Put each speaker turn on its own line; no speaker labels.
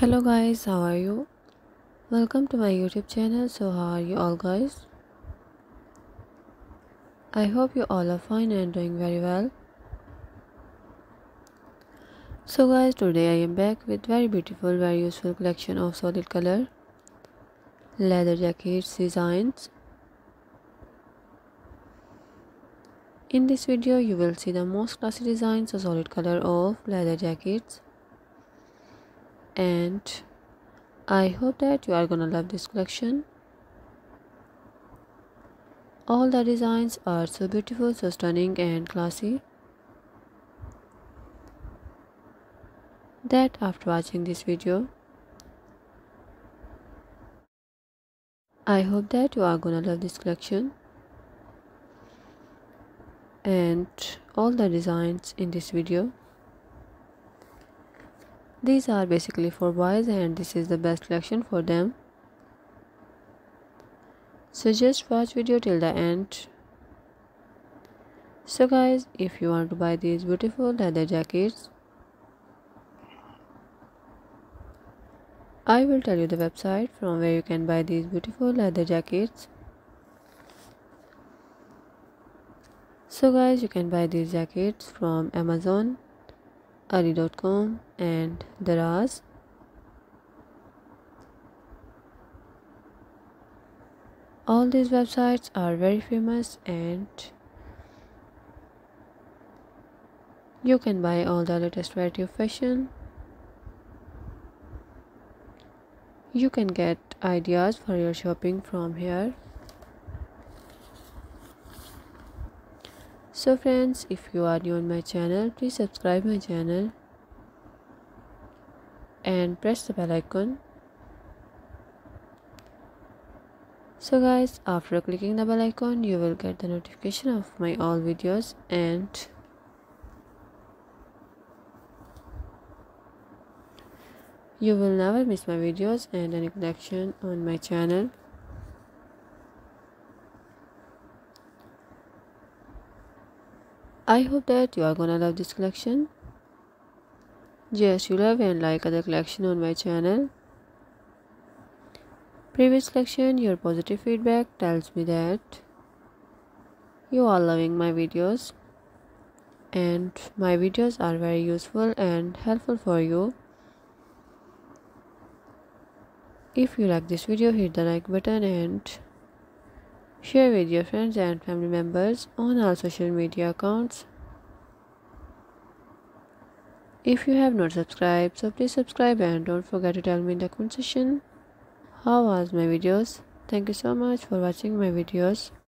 hello guys how are you? Welcome to my youtube channel so how are you all guys? I hope you all are fine and doing very well. So guys today i am back with very beautiful very useful collection of solid color leather jackets designs. In this video you will see the most classy designs of solid color of leather jackets and I hope that you are gonna love this collection. All the designs are so beautiful, so stunning and classy that after watching this video I hope that you are gonna love this collection and all the designs in this video these are basically for boys and this is the best collection for them. So just watch video till the end. So guys, if you want to buy these beautiful leather jackets, I will tell you the website from where you can buy these beautiful leather jackets. So guys, you can buy these jackets from Amazon Ali.com and Daraz. All these websites are very famous and you can buy all the latest variety of fashion. You can get ideas for your shopping from here. So friends if you are new on my channel please subscribe my channel and press the bell icon. So guys after clicking the bell icon you will get the notification of my all videos and you will never miss my videos and any collection on my channel I hope that you are gonna love this collection. Just you love and like other collection on my channel. Previous collection, your positive feedback tells me that you are loving my videos and my videos are very useful and helpful for you. If you like this video, hit the like button and Share with your friends and family members on our social media accounts. If you have not subscribed, so please subscribe and don't forget to tell me in the comment section how was my videos. Thank you so much for watching my videos.